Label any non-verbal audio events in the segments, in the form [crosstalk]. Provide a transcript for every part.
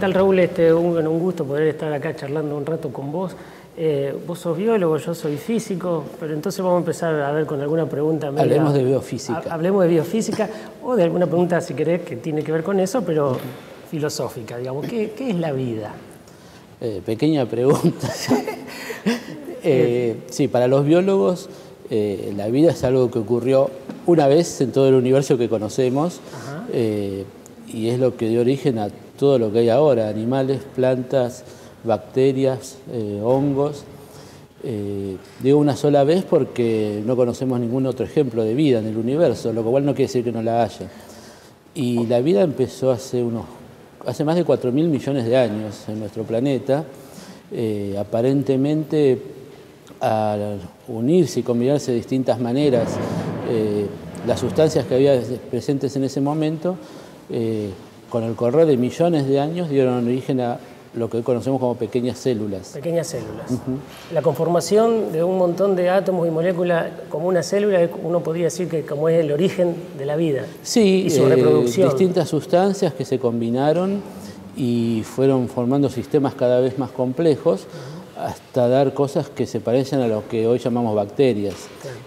Bueno, ¿qué tal Raúl? Este, un, un gusto poder estar acá charlando un rato con vos. Eh, vos sos biólogo, yo soy físico, pero entonces vamos a empezar a ver con alguna pregunta. media- Hablemos de biofísica. Ha- Hablemos de biofísica o de alguna pregunta, si querés, que tiene que ver con eso, pero filosófica, digamos. ¿Qué, qué es la vida? Eh, pequeña pregunta. [laughs] Eh, sí, para los biólogos la vida es algo que ocurrió una vez en todo el universo que conocemos y es lo que dio origen a todo lo que hay ahora, animales, plantas, bacterias, eh, hongos. Eh, digo una sola vez porque no conocemos ningún otro ejemplo de vida en el universo, lo cual no quiere decir que no la haya. Y la vida empezó hace unos, hace más de 4 mil millones de años en nuestro planeta. Eh, aparentemente, al unirse y combinarse de distintas maneras, las sustancias que había presentes en ese momento, con el correr de millones de años, dieron origen a lo que hoy conocemos como pequeñas células. Pequeñas células. La conformación de un montón de átomos y moléculas como una célula, uno podría decir que como es el origen de la vida. Sí, Y su eh, reproducción. distintas sustancias que se combinaron y fueron formando sistemas cada vez más complejos hasta dar cosas que se parecen a lo que hoy llamamos bacterias,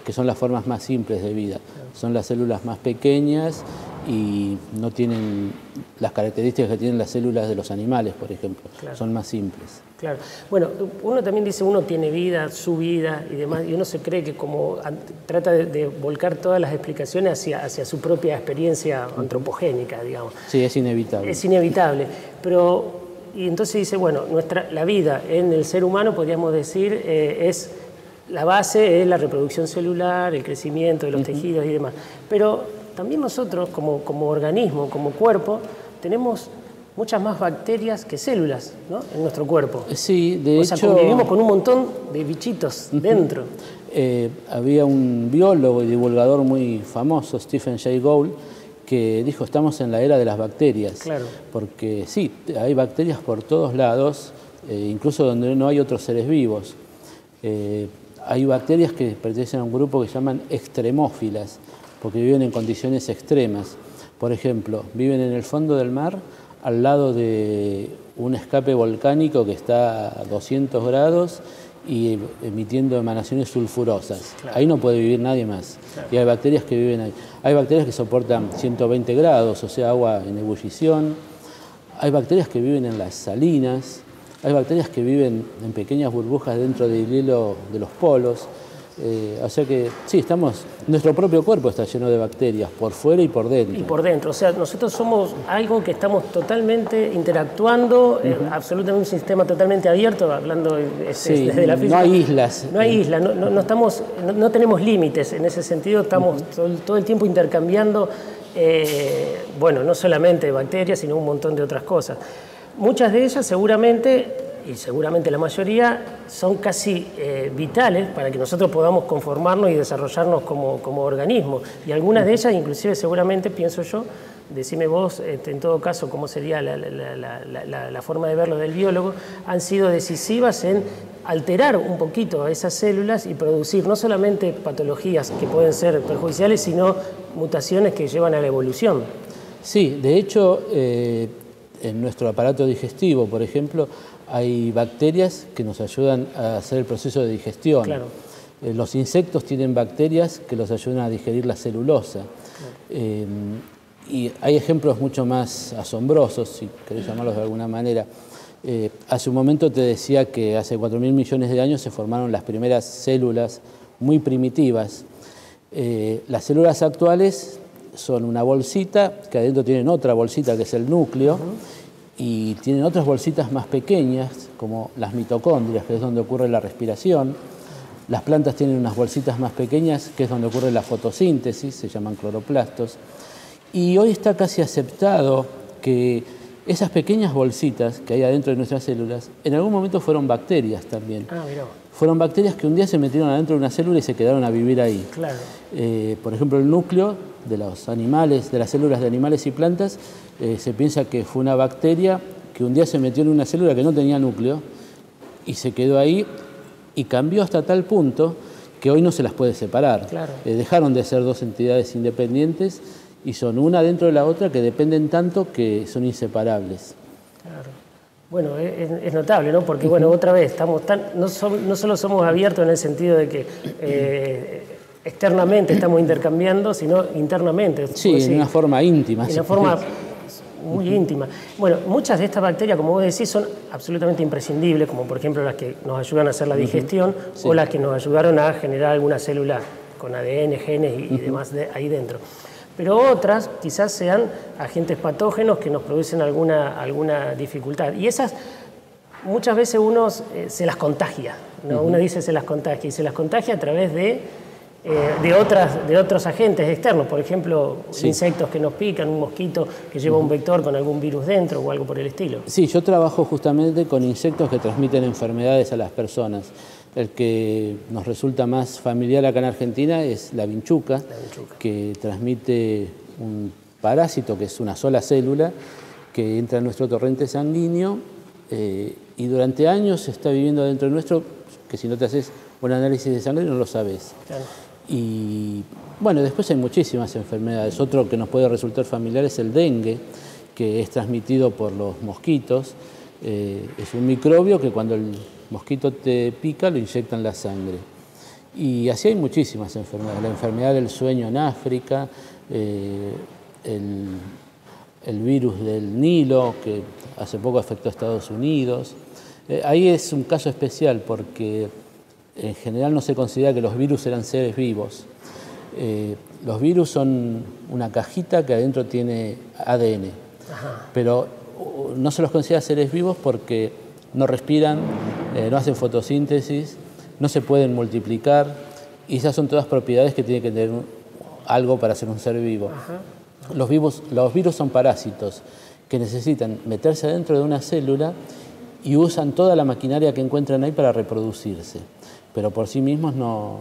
que son las formas más simples de vida. Son las células más pequeñas y no tienen las características que tienen las células de los animales, por ejemplo. Son más simples. Claro. Bueno, uno también dice uno tiene vida, su vida y demás, y uno se cree que como trata de, de volcar todas las explicaciones hacia, hacia su propia experiencia antropogénica, digamos. Sí, es inevitable. Es inevitable. Pero, y entonces dice, bueno, nuestra, la vida en el ser humano, podríamos decir, eh, es la base, es la reproducción celular, el crecimiento de los tejidos y demás. Pero también nosotros, como, como organismo, como cuerpo, tenemos muchas más bacterias que células ¿no? en nuestro cuerpo. Sí, de o sea, hecho... convivimos con un montón de bichitos dentro. Eh, había un biólogo y divulgador muy famoso, Stephen Jay Gould, que dijo estamos en la era de las bacterias. Claro. Porque sí, hay bacterias por todos lados, eh, incluso donde no hay otros seres vivos. Eh, hay bacterias que pertenecen a un grupo que se llaman extremófilas, porque viven en condiciones extremas. Por ejemplo, viven en el fondo del mar, al lado de un escape volcánico que está a 200 grados y emitiendo emanaciones sulfurosas. Ahí no puede vivir nadie más. Y hay bacterias que viven ahí. Hay bacterias que soportan 120 grados, o sea, agua en ebullición. Hay bacterias que viven en las salinas. Hay bacterias que viven en pequeñas burbujas dentro del hielo de los polos. Eh, o sea que sí, estamos, nuestro propio cuerpo está lleno de bacterias, por fuera y por dentro. Y por dentro, o sea, nosotros somos algo que estamos totalmente interactuando, eh, absolutamente un sistema totalmente abierto, hablando desde la no física. hay islas. No hay islas, no, no- no estamos, no, no tenemos límites en ese sentido, estamos todo, el- todo el tiempo intercambiando, eh, bueno, no solamente bacterias, sino un montón de otras cosas. Muchas de ellas seguramente, y seguramente la mayoría, son casi eh, vitales para que nosotros podamos conformarnos y desarrollarnos como, como organismo. Y algunas de ellas, inclusive seguramente, pienso yo, decime vos, este, en todo caso, cómo sería la, la- la- la- la- la forma de verlo del biólogo, han sido decisivas en alterar un poquito a esas células y producir no solamente patologías que pueden ser perjudiciales, sino mutaciones que llevan a la evolución. Sí, de hecho, eh, en nuestro aparato digestivo, por ejemplo, hay bacterias que nos ayudan a hacer el proceso de digestión. Claro. Eh, los insectos tienen bacterias que los ayudan a digerir la celulosa. Eh, y hay ejemplos mucho más asombrosos, si querés llamarlos de alguna manera. Eh, hace un momento te decía que hace 4.000 millones de años se formaron las primeras células muy primitivas. Las células actuales son una bolsita, que adentro tienen otra bolsita que es el núcleo, y tienen otras bolsitas más pequeñas, como las mitocondrias, que es donde ocurre la respiración. Las plantas tienen unas bolsitas más pequeñas, que es donde ocurre la fotosíntesis, se llaman cloroplastos. Y hoy está casi aceptado que esas pequeñas bolsitas que hay adentro de nuestras células, en algún momento fueron bacterias también. Ah, mirá, Fueron bacterias que un día se metieron adentro de una célula y se quedaron a vivir ahí. claro. Eh, por ejemplo, el núcleo de los animales, de las células de animales y plantas, eh, se piensa que fue una bacteria que un día se metió en una célula que no tenía núcleo y se quedó ahí y cambió hasta tal punto que hoy no se las puede separar. Claro. Eh, dejaron de ser dos entidades independientes y son una dentro de la otra que dependen tanto que son inseparables. Claro. Bueno, es, notable, ¿no? Porque, bueno, otra vez, estamos tan, no, no solo somos abiertos en el sentido de que eh, externamente estamos intercambiando, sino internamente. Sí, en una forma íntima. En una forma [laughs] muy íntima. Bueno, muchas de estas bacterias, como vos decís, son absolutamente imprescindibles, como por ejemplo las que nos ayudan a hacer la digestión o las que nos ayudaron a generar alguna célula con ADN, genes y, demás ahí dentro pero otras quizás sean agentes patógenos que nos producen alguna, alguna dificultad. Y esas muchas veces uno eh, se las contagia, ¿no? uno dice se las contagia, y se las contagia a través de, eh, de, otras, de otros agentes externos, por ejemplo, insectos que nos pican, un mosquito que lleva un vector con algún virus dentro o algo por el estilo. Sí, yo trabajo justamente con insectos que transmiten enfermedades a las personas. El que nos resulta más familiar acá en Argentina es la vinchuca, que transmite un parásito que es una sola célula que entra en nuestro torrente sanguíneo eh, y durante años está viviendo dentro de nuestro, que si no te haces un análisis de sangre no lo sabes. Y bueno, después hay muchísimas enfermedades. Otro que nos puede resultar familiar es el dengue, que es transmitido por los mosquitos. Eh, es un microbio que cuando el mosquito te pica, lo inyectan la sangre. Y así hay muchísimas enfermedades. La enfermedad del sueño en África, eh, el, virus del Nilo, que hace poco afectó a Estados Unidos. Eh, ahí es un caso especial porque en general no se considera que los virus eran seres vivos. Eh, los virus son una cajita que adentro tiene ADN, pero no se los considera seres vivos porque no respiran, eh, no hacen fotosíntesis, no se pueden multiplicar y esas son todas propiedades que tiene que tener algo para ser un ser vivo. Los, vivos, los virus son parásitos que necesitan meterse dentro de una célula y usan toda la maquinaria que encuentran ahí para reproducirse, pero por sí mismos no,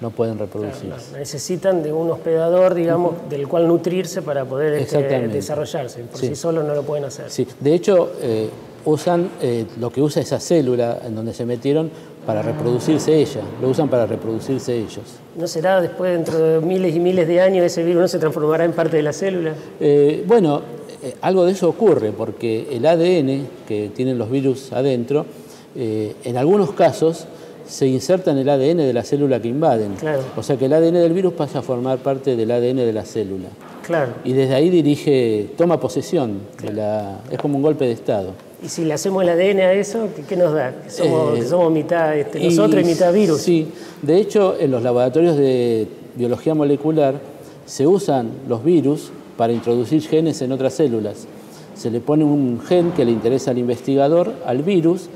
no pueden reproducirse. Necesitan de un hospedador, digamos, del cual nutrirse para poder este, desarrollarse. Por sí. solo no lo pueden hacer. Sí, de hecho, eh, usan eh, lo que usa esa célula en donde se metieron para reproducirse ella, lo usan para reproducirse ellos. ¿No será después, dentro de miles y miles de años, ese virus no se transformará en parte de la célula? Eh, bueno, eh, algo de eso ocurre, porque el ADN que tienen los virus adentro, en algunos casos se inserta en el ADN de la célula que invaden. O sea que el ADN del virus pasa a formar parte del ADN de la célula. Claro. Y desde ahí dirige, toma posesión, es como un golpe de Estado. Y si le hacemos el ADN a eso, ¿qué, nos da? Que somos, eh, mitad este, nosotros y mitad virus. Sí, de hecho, en los laboratorios de biología molecular se usan los virus para introducir genes en otras células. Se le pone un gen que le interesa al investigador, al virus,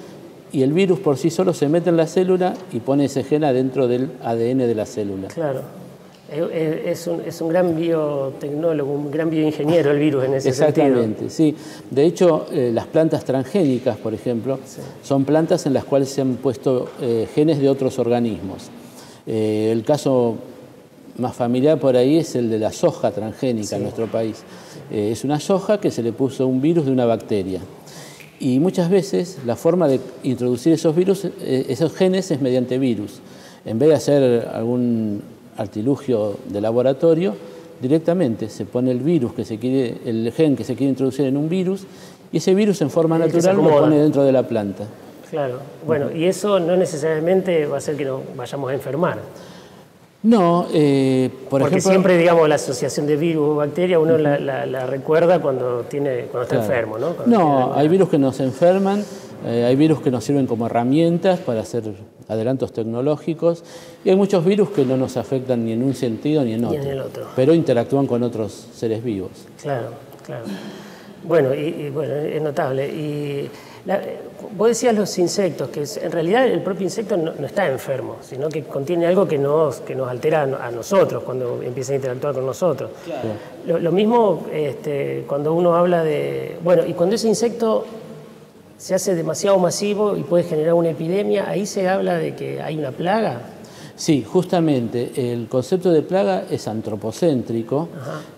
y el virus por sí solo se mete en la célula y pone ese gen adentro del ADN de la célula. Claro. Es un, es un, gran biotecnólogo, un gran bioingeniero el virus en ese sentido. Exactamente, sí. De hecho, eh, las plantas transgénicas, por ejemplo, son plantas en las cuales se han puesto eh, genes de otros organismos. Eh, el caso más familiar por ahí es el de la soja transgénica en nuestro país. es una soja que se le puso un virus de una bacteria. Y muchas veces la forma de introducir esos virus, esos genes es mediante virus. En vez de hacer algún artilugio de laboratorio, directamente se pone el virus que se quiere, el gen que se quiere introducir en un virus, y ese virus en forma natural lo pone dentro de la planta. Claro, bueno, y eso no necesariamente va a hacer que nos vayamos a enfermar. No, eh, por Porque siempre, digamos, la asociación de virus o bacteria uno la, recuerda cuando, tiene, cuando está enfermo, ¿no? no, hay virus que nos enferman, eh, hay virus que nos sirven como herramientas para hacer adelantos tecnológicos y hay muchos virus que no nos afectan ni en un sentido ni en otro, pero interactúan con otros seres vivos. Claro, claro. Bueno, y, bueno, es notable. Y vos decías los insectos, que en realidad el propio insecto no, está enfermo, sino que contiene algo que nos, que nos altera a nosotros cuando empieza a interactuar con nosotros. Lo, lo, mismo este, cuando uno habla de... Bueno, y cuando ese insecto se hace demasiado masivo y puede generar una epidemia, ahí se habla de que hay una plaga. Sí, justamente, el concepto de plaga es antropocéntrico,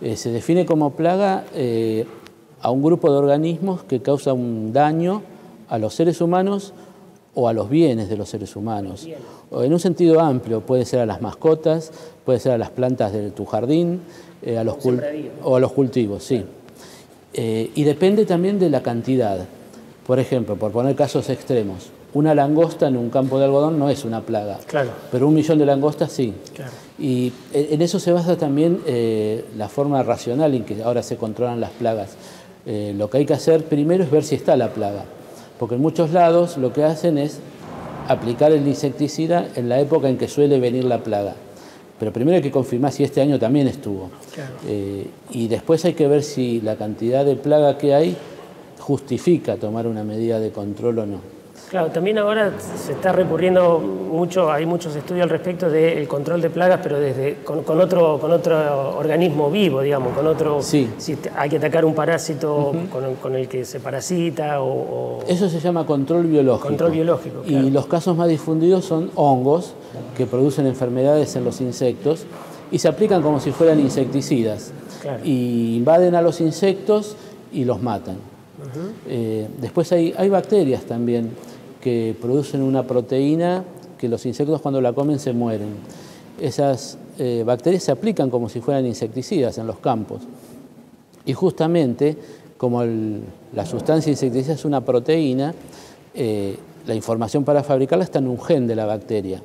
eh, se define como plaga eh, a un grupo de organismos que causa un daño a los seres humanos o a los bienes de los seres humanos. O en un sentido amplio, puede ser a las mascotas, puede ser a las plantas de tu jardín, eh, a los o a los cultivos, sí. y depende también de la cantidad Por ejemplo, por poner casos extremos, una langosta en un campo de algodón no es una plaga, Claro. pero un millón de langostas sí. Claro. Y en eso se basa también eh, la forma racional en que ahora se controlan las plagas. Eh, lo que hay que hacer primero es ver si está la plaga, porque en muchos lados lo que hacen es aplicar el insecticida en la época en que suele venir la plaga. Pero primero hay que confirmar si este año también estuvo. Claro. Eh, y después hay que ver si la cantidad de plaga que hay justifica tomar una medida de control o no. Claro, también ahora se está recurriendo mucho, hay muchos estudios al respecto del control de plagas, pero desde con, con otro con otro organismo vivo, digamos, con otro. Sí. Si hay que atacar un parásito con, con el que se parasita o. o- Eso se llama control biológico. Control biológico, claro. Y los casos más difundidos son hongos que producen enfermedades en los insectos y se aplican como si fueran insecticidas. Claro. Y invaden a los insectos y los matan. Eh, después hay, bacterias también que producen una proteína que los insectos cuando la comen se mueren. Esas eh, bacterias se aplican como si fueran insecticidas en los campos. Y justamente, como la sustancia insecticida es una proteína, eh, la información para fabricarla está en un gen de la bacteria.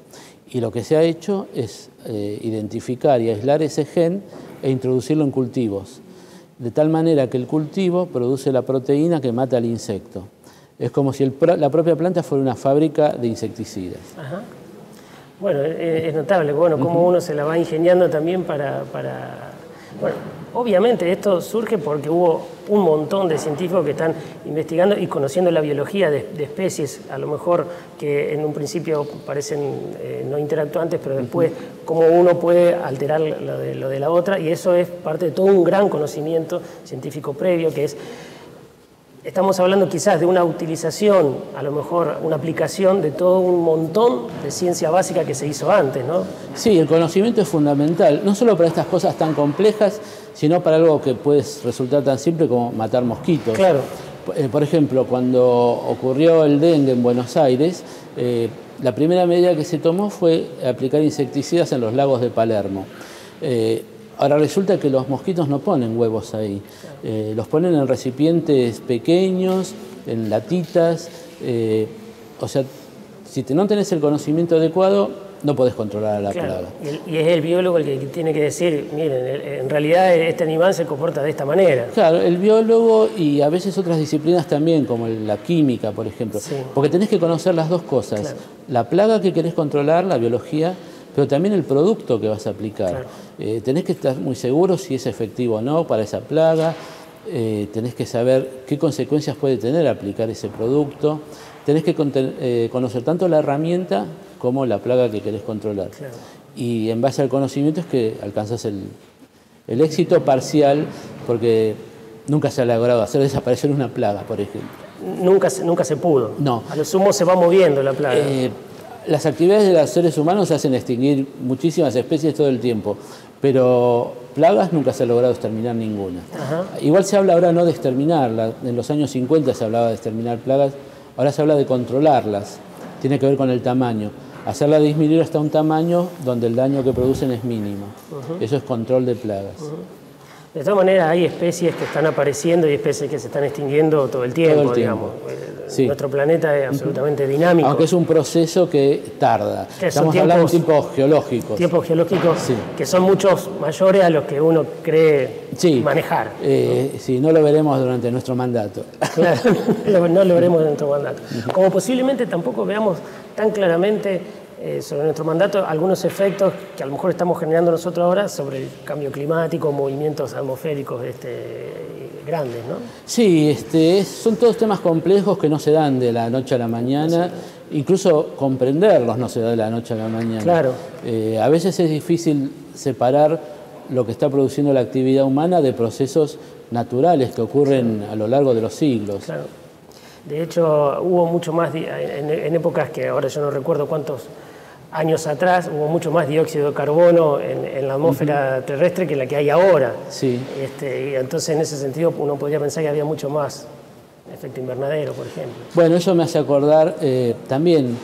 Y lo que se ha hecho es identificar y aislar ese gen e introducirlo en cultivos, de tal manera que el cultivo produce la proteína que mata al insecto. Es como si el la propia planta fuera una fábrica de insecticidas. Ajá. Bueno, es, es notable, bueno, cómo uno se la va ingeniando también para, para- Bueno, obviamente esto surge porque hubo un montón de científicos que están investigando y conociendo la biología de, de especies, a lo mejor que en un principio parecen eh, no interactuantes, pero después cómo uno puede alterar lo de, lo de la otra, y eso es parte de todo un gran conocimiento científico previo, que es Estamos hablando quizás de una utilización, a lo mejor una aplicación de todo un montón de ciencia básica que se hizo antes, ¿no? Sí, el conocimiento es fundamental, no solo para estas cosas tan complejas, sino para algo que puede resultar tan simple como matar mosquitos. Claro. Eh, Por ejemplo, cuando ocurrió el dengue en Buenos Aires, eh, la primera medida que se tomó fue aplicar insecticidas en los lagos de Palermo. Eh, ahora resulta que los mosquitos no ponen huevos ahí, Eh, los ponen en recipientes pequeños, en latitas, o sea, si te- no tenés el conocimiento adecuado, no podés controlar a la Claro. plaga. Y, es el biólogo el que tiene que decir, miren, en realidad este animal se comporta de esta manera. Claro, el biólogo y a veces otras disciplinas también, como la química, por ejemplo. Sí. Porque tenés que conocer las dos cosas. Claro. La plaga que querés controlar, la biología, pero también el producto que vas a aplicar. Claro. Eh, tenés que estar muy seguro si es efectivo o no para esa plaga. Eh, tenés que saber qué consecuencias puede tener aplicar ese producto. Tenés que eh, conocer tanto la herramienta como la plaga que querés controlar. Claro. Y en base al conocimiento es que alcanzas el, el éxito parcial, porque nunca se ha logrado hacer desaparecer una plaga, por ejemplo. Nunca, se- nunca se pudo. No. A lo sumo se va moviendo la plaga. Eh, las actividades de los seres humanos hacen extinguir muchísimas especies todo el tiempo, pero plagas nunca se ha logrado exterminar ninguna. Ajá. Igual se habla ahora no de exterminarlas, en los años 50 se hablaba de exterminar plagas, ahora se habla de controlarlas, tiene que ver con el tamaño, hacerla disminuir hasta un tamaño donde el daño que producen es mínimo. Eso es control de plagas. De todas maneras, hay especies que están apareciendo y especies que se están extinguiendo todo el tiempo, Todo el tiempo. digamos. Sí. Nuestro planeta es absolutamente dinámico. Aunque es un proceso que tarda. Estamos hablando de tiempos- geológicos. tiempos geológicos Sí. que son muchos mayores a los que uno cree Sí. manejar. Eh, sí, no lo veremos durante nuestro mandato. Claro, [laughs] no lo veremos en nuestro mandato. Como posiblemente tampoco veamos tan claramente eh, sobre nuestro mandato algunos efectos que a lo mejor estamos generando nosotros ahora sobre el cambio climático, movimientos atmosféricos este, grandes, ¿no? Sí, este, es- son todos temas complejos que no se dan de la noche a la mañana, incluso comprenderlos no se da de la noche a la mañana. Claro. Eh, a veces es difícil separar lo que está produciendo la actividad humana de procesos naturales que ocurren a lo largo de los siglos. Claro. De hecho, hubo mucho más, en épocas que ahora yo no recuerdo cuántos años atrás, hubo mucho más dióxido de carbono en, en la atmósfera terrestre que la que hay ahora. Sí. Este, y entonces, en ese sentido, uno podría pensar que había mucho más efecto invernadero, por ejemplo. Bueno, eso me hace acordar eh, también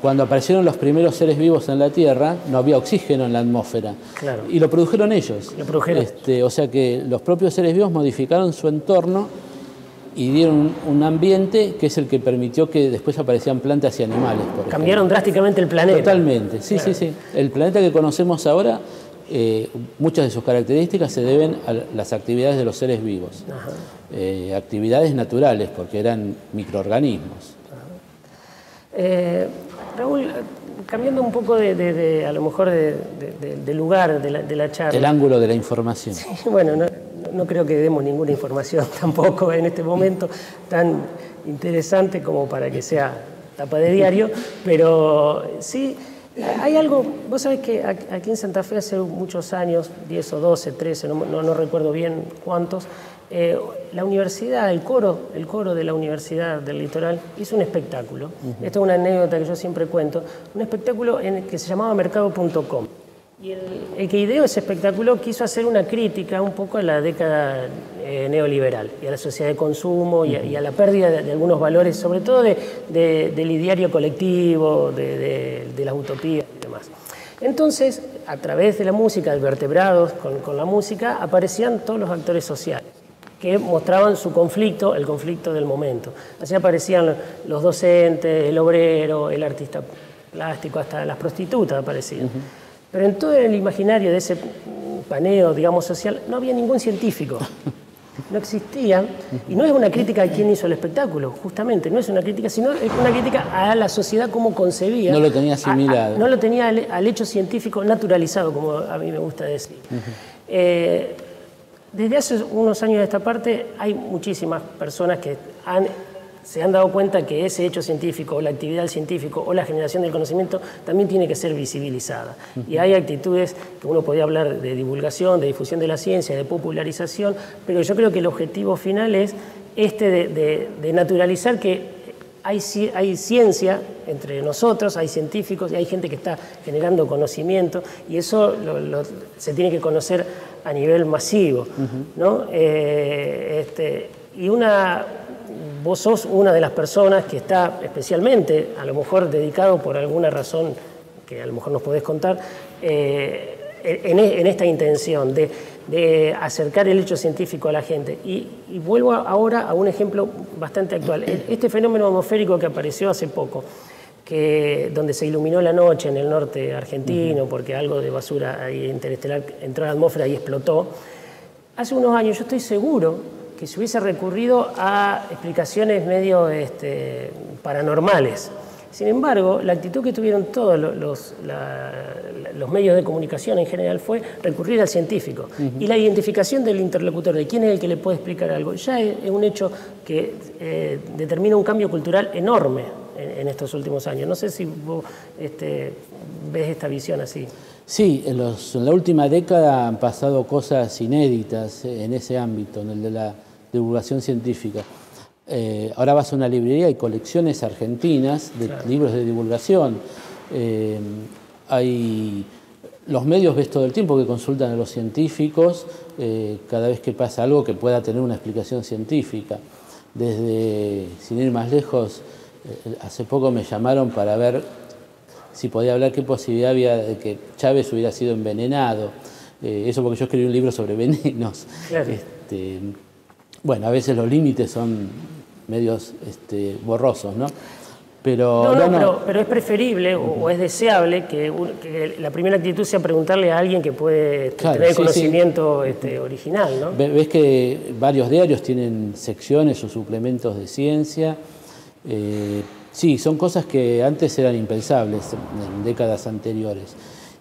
cuando aparecieron los primeros seres vivos en la Tierra, no había oxígeno en la atmósfera. Claro. Y lo produjeron ellos. Lo produjeron. Este, o sea que los propios seres vivos modificaron su entorno y dieron un, ambiente que es el que permitió que después aparecieran plantas y animales. Cambiaron drásticamente el planeta. Totalmente, sí, sí, sí. El planeta que conocemos ahora, eh, muchas de sus características se deben a las actividades de los seres vivos. Eh, actividades naturales, porque eran microorganismos. Eh, Raúl, cambiando un poco de, a lo mejor de, lugar de la, de la, charla. El ángulo de la información. [laughs] bueno, no, no creo que demos ninguna información [laughs] tampoco en este momento tan interesante como para que sea tapa de diario, pero sí, hay algo, vos sabés que aquí en Santa Fe hace muchos años, 10 o 12, 13, no, recuerdo bien cuántos, eh, la universidad, el coro, el coro de la Universidad del Litoral hizo un espectáculo. Esta es una anécdota que yo siempre cuento, un espectáculo en que se llamaba mercado.com. Y el, que ideó ese espectáculo quiso hacer una crítica un poco a la década eh, neoliberal y a la sociedad de consumo y a, la pérdida de, algunos valores, sobre todo del ideario colectivo, de, las utopías y demás. Entonces, a través de la música, de vertebrados con, la música, aparecían todos los actores sociales que mostraban su conflicto, el conflicto del momento. Así aparecían los docentes, el obrero, el artista plástico, hasta las prostitutas aparecían. Pero en todo el imaginario de ese paneo, digamos, social, no había ningún científico. No existía. Y no es una crítica a quien hizo el espectáculo, justamente. No es una crítica, sino es una crítica a la sociedad como concebía. No lo tenía asimilado. no lo tenía al, hecho científico naturalizado, como a mí me gusta decir. Eh, desde hace unos años de esta parte hay muchísimas personas que han se han dado cuenta que ese hecho científico o la actividad científica o la generación del conocimiento también tiene que ser visibilizada. Y hay actitudes que uno podría hablar de divulgación, de difusión de la ciencia, de popularización, pero yo creo que el objetivo final es este de, naturalizar que hay, hay, ciencia entre nosotros, hay científicos y hay gente que está generando conocimiento y eso se tiene que conocer a nivel masivo. ¿no? Eh, este, y una, vos sos una de las personas que está especialmente, a lo mejor dedicado por alguna razón que a lo mejor nos podés contar, eh, e, en, esta intención de, acercar el hecho científico a la gente. Y, vuelvo ahora a un ejemplo bastante actual. E, este fenómeno atmosférico que apareció hace poco, que, donde se iluminó la noche en el norte argentino, porque algo de basura interestelar entró a la atmósfera y explotó, hace unos años yo estoy seguro que se hubiese recurrido a explicaciones medio este, paranormales. Sin embargo, la actitud que tuvieron todos los, los, medios de comunicación en general fue recurrir al científico. Y la identificación del interlocutor, de quién es el que le puede explicar algo, ya es, un hecho que eh, determina un cambio cultural enorme en, estos últimos años. No sé si vos este, ves esta visión así. Sí, en, en la última década han pasado cosas inéditas en ese ámbito, en el de la divulgación científica. Eh, ahora vas a una librería, hay colecciones argentinas de libros de divulgación. Eh, hay los medios ves todo el tiempo que consultan a los científicos eh, cada vez que pasa algo que pueda tener una explicación científica. Desde, sin ir más lejos, hace poco me llamaron para ver si podía hablar qué posibilidad había de que Chávez hubiera sido envenenado. eso porque yo escribí un libro sobre venenos. Este, bueno, a veces los límites son medios este, borrosos, ¿no? Pero, no, Pero, es preferible o, es deseable que, la primera actitud sea preguntarle a alguien que puede este, tener conocimiento Este, original. ¿no? Ves que varios diarios tienen secciones o suplementos de ciencia. Eh, sí, son cosas que antes eran impensables en décadas anteriores.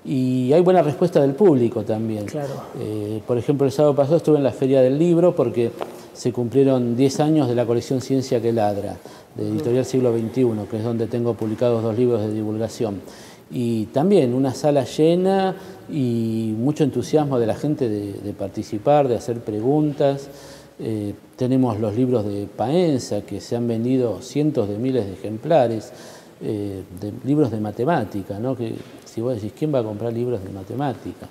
Y hay buena respuesta del público también. Claro. Eh, por ejemplo, el sábado pasado estuve en la Feria del Libro porque se cumplieron 10 años de la colección Ciencia que Ladra, de Editorial Siglo XXI, que es donde tengo publicados dos libros de divulgación. Y también una sala llena y mucho entusiasmo de la gente de, participar, de hacer preguntas. Eh, tenemos los libros de Paenza, que se han vendido cientos de miles de ejemplares, eh, de libros de matemática, ¿no? que si vos decís, ¿quién va a comprar libros de matemática?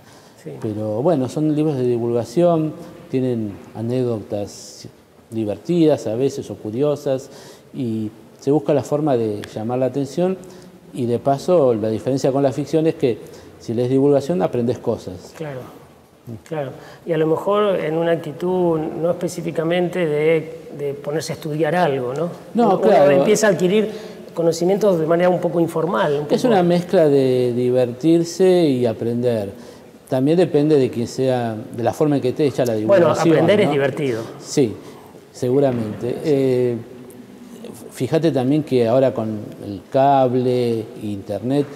Pero bueno, son libros de divulgación, tienen anécdotas divertidas a veces o curiosas y se busca la forma de llamar la atención y de paso la diferencia con la ficción es que si lees divulgación aprendes cosas. Claro. Claro, y a lo mejor en una actitud no específicamente de, ponerse a estudiar algo, ¿no? No, claro. empieza a adquirir conocimientos de manera un poco informal. es una mezcla de divertirse y aprender. También depende de quién sea, de la forma en que esté hecha la divulgación. Bueno, aprender es divertido. Sí, seguramente. Eh, fíjate también que ahora con el cable, internet,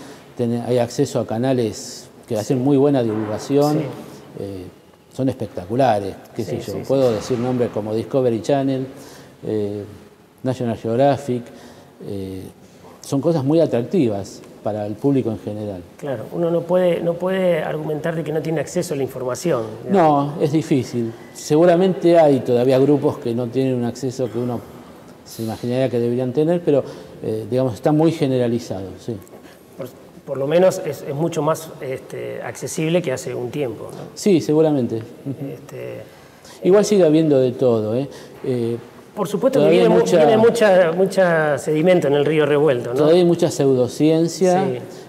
hay acceso a canales que hacen muy buena divulgación. Eh, son espectaculares, qué sé yo. Puedo decir nombres como Discovery Channel, eh, National Geographic. son cosas muy atractivas para el público en general. Claro, uno no puede, no puede argumentar de que no tiene acceso a la información. No, es difícil. Seguramente hay todavía grupos que no tienen un acceso que uno se imaginaría que deberían tener, pero eh, digamos está muy generalizado. Sí. Por, lo menos es, mucho más este, accesible que hace un tiempo. Sí, seguramente. Este, Igual sigue habiendo de todo. ¿eh? eh por supuesto que viene, mucha, mucha, sedimento en el río revuelto. ¿no? Todavía hay mucha pseudociencia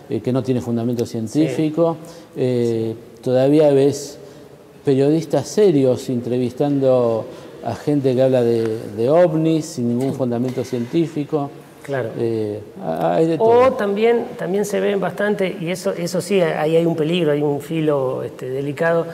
eh, que no tiene fundamento científico. Eh, todavía ves periodistas serios entrevistando a gente que habla de, ovnis sin ningún fundamento científico. Claro. Eh, o también, también se ven bastante, y eso, eso sí, ahí hay un peligro, hay un filo este, delicado,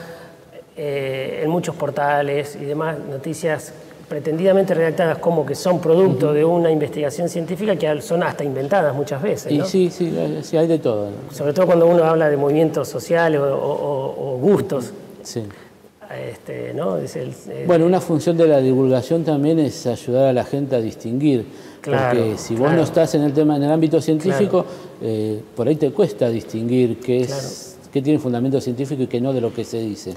en muchos portales y demás, noticias pretendidamente redactadas como que son producto de una investigación científica que son hasta inventadas muchas veces. Y sí, sí, sí, hay de todo. Sobre todo cuando uno habla de movimientos sociales o, gustos. Sí. Este, ¿no? bueno, una función de la divulgación también es ayudar a la gente a distinguir. porque si vos no estás en el tema, en el ámbito científico, eh, por ahí te cuesta distinguir qué es, qué tiene fundamento científico y qué no de lo que se dice.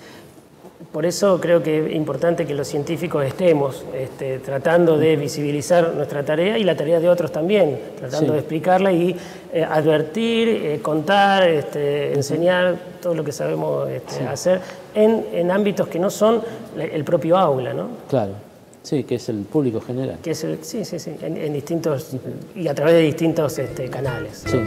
Por eso creo que es importante que los científicos estemos este, tratando de visibilizar nuestra tarea y la tarea de otros también, tratando de explicarla y eh, advertir, eh, contar, este, enseñar todo lo que sabemos este, hacer en, ámbitos que no son el propio aula, ¿no? Claro, sí, que es el público general. Que es sí, sí, sí, en, distintos y a través de distintos canales. Sí.